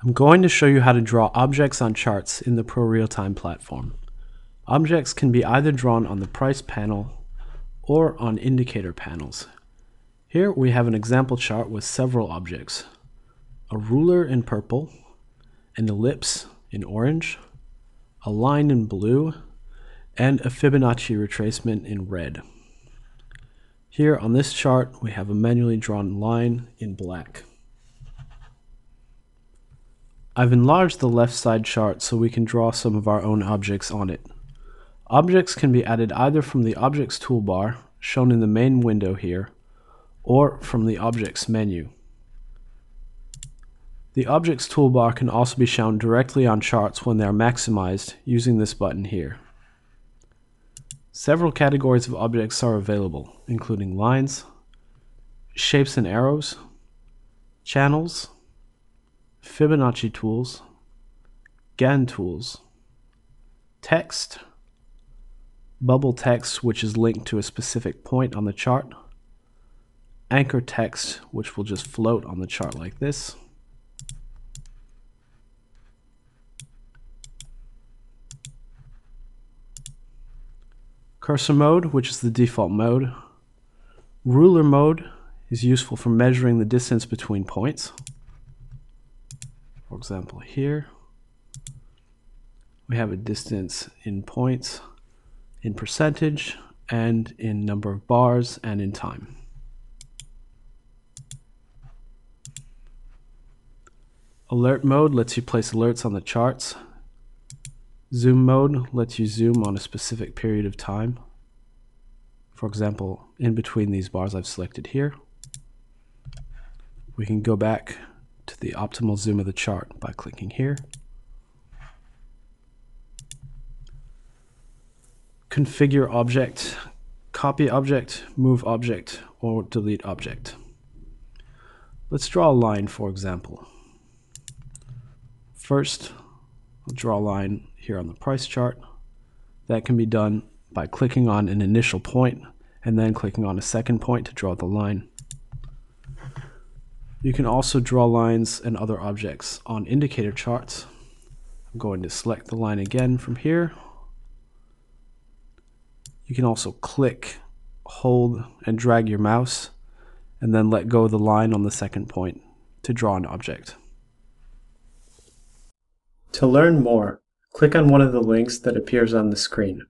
I'm going to show you how to draw objects on charts in the ProRealTime platform. Objects can be either drawn on the price panel or on indicator panels. Here we have an example chart with several objects. A ruler in purple, an ellipse in orange, a line in blue, and a Fibonacci retracement in red. Here on this chart we have a manually drawn line in black. I've enlarged the left side chart so we can draw some of our own objects on it. Objects can be added either from the Objects toolbar, shown in the main window here, or from the Objects menu. The Objects toolbar can also be shown directly on charts when they are maximized using this button here. Several categories of objects are available, including lines, shapes and arrows, channels, Fibonacci tools, Gann tools, text, bubble text which is linked to a specific point on the chart, anchor text which will just float on the chart like this, cursor mode which is the default mode, ruler mode is useful for measuring the distance between points, for example, here we have a distance in points, in percentage, and in number of bars, and in time. Alert mode lets you place alerts on the charts. Zoom mode lets you zoom on a specific period of time. For example, in between these bars I've selected here. We can go back to the optimal zoom of the chart by clicking here. Configure object, copy object, move object, or delete object. Let's draw a line, for example. First, I'll draw a line here on the price chart. That can be done by clicking on an initial point and then clicking on a second point to draw the line. You can also draw lines and other objects on indicator charts. I'm going to select the line again from here. You can also click, hold, and drag your mouse, and then let go of the line on the second point to draw an object. To learn more, click on one of the links that appears on the screen.